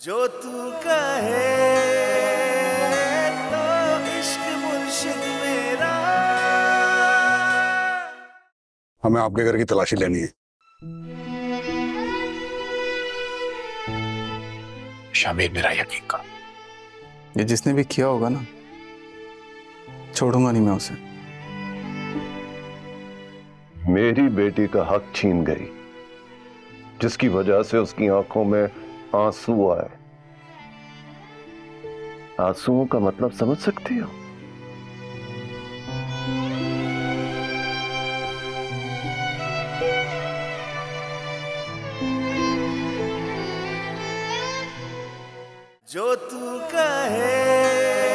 जो तू कहे तो इश्क मुर्शिद मेरा। हमें आपके घर की तलाशी लेनी है। शामिर मेरा यकीन कर। ये जिसने भी किया होगा ना छोड़ूँगा नहीं मैं उसे। मेरी बेटी का हक छीन गई जिसकी वजह से उसकी आँखों में आँसू आए। आंसुओं का मतलब समझ सकती हो? जो तू कहे।